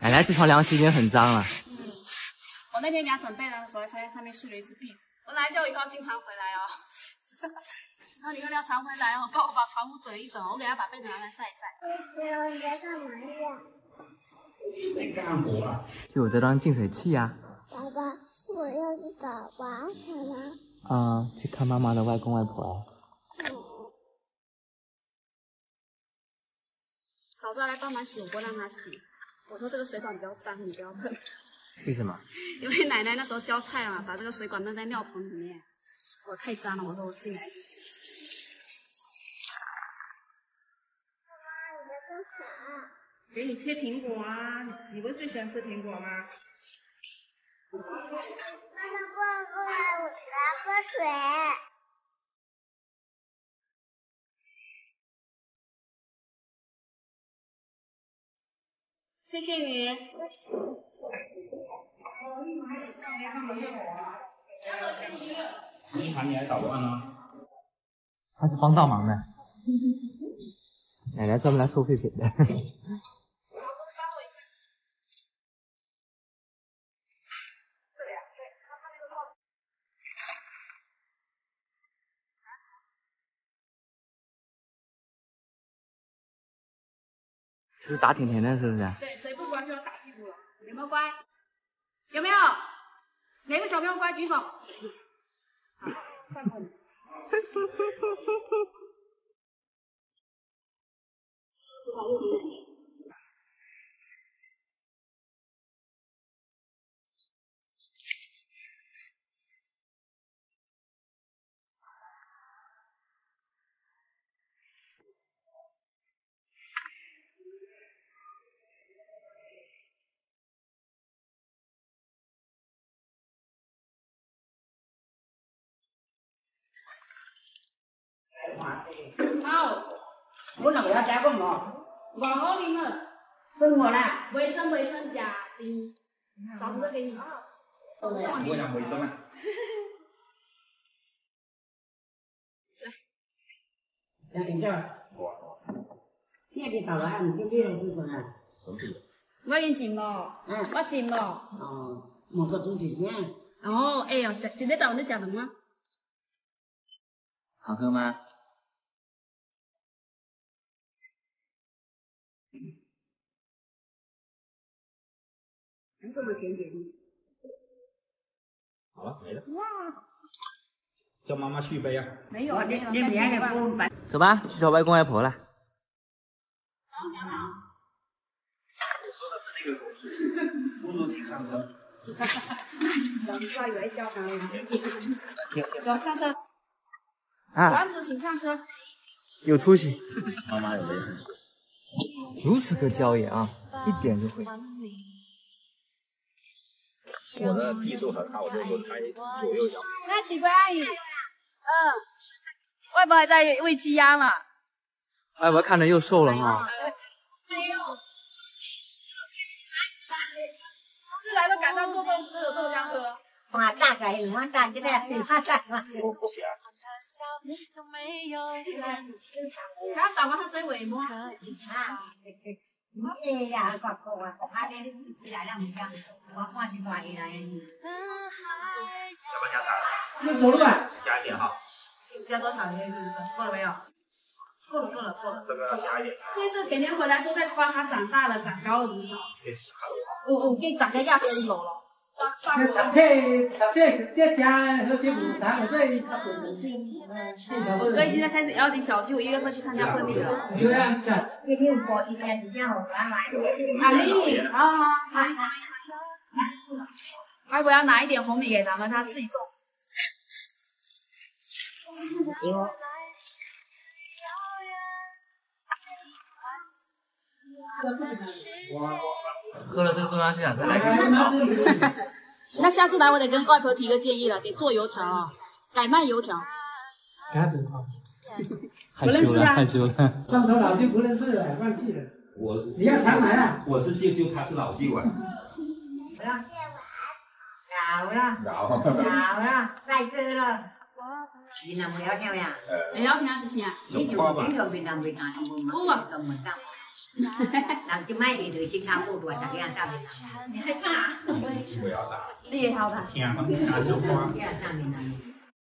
奶奶，这床凉席已经很脏了。嗯，我那天给刚准备的时候，发现上面睡了一只壁我来就以后经常回来哦。哈 后你要常回来哦，帮我把床铺整一整，我给他把被子拿来晒一晒。爸爸，你在干嘛呀？你在干活。就我在装净水器呀。爸爸，我要去找广场吗？啊，去看妈妈的外公外婆。嫂子来帮忙洗，我不让她洗。我说这个水管比较脏，你不要碰。为什么？因为奶奶那时候浇菜嘛，把这个水管弄在尿盆里面，我太脏了。我说我自己来。你在干啥？给你切苹果啊！你不是最喜欢吃苹果吗？妈妈过来过来，我要喝水。谢谢你。今喊你来捣乱呢，还是帮大忙呢？奶奶专门来收废品的。这 是打挺甜的，是不是？对。有没有乖？有没有？哪个小朋友乖？举手。Mau. Muốn làm giá trái có mỏ. Vào hố đi mà. Sưng mỏ nè. À? Với sân với sân giả dạ, thì sáu giờ cái gì? Tôi làm với sân à. Dạ, đến chưa? Thế thì bảo là ăn cái gì không còn à? Vậy chỉ mò, à. bắt chỉ mò. Ờ, mò có chút gì nhá. Ồ, em, chị đấy tao nó chả đúng không? Học hơn mà. 能这么节约的，好了，没了。哇！叫妈妈续杯呀。没有，练练练也不白。走吧，去找外公外婆了。你上车。走，上车。王子，请上车。有出息，妈妈有面子。如此可娇艳啊，一点就会。我的技术很好，我就说开左右摇。那几位阿姨，嗯，外婆还在喂鸡鸭呢。外婆看着又瘦了嘛。是来了赶上做豆有豆浆喝。换大盖，换大鸡蛋，哈哈哈哈还要打吗？他追尾么？啊，哎呀，咋搞啊？妈的，你咋那么犟？我花钱买的呀！要不要加啥？就走路吧。加一点哈。加多少？够了没有？够了，够了，够了。这个加一点。这次天天回来都在夸他长大了，长高了，多少？我我给你打个样，够了。我哥现在开始邀请小舅，我一月份去参加婚礼。对呀，今天我今天比较忙，来来。阿丽啊，外婆要拿一点红米给咱们，她自己种。喝了这个豆浆想再来一次。那下次来我得跟外婆提个建议了，得做油条啊，改卖油条。改不好，不认识啊，害羞了，上头老舅不认识了，忘记了。我你要常来啊。我是舅舅，他是老记啊。有啦，有啦，有啦，在这了。你男朋友听没有？呃，你聊天是啥？小花吧。那 就没得，就先打部队那边那边打，你害怕？不要打，那就好吧。听嘛，听小话，那边那边。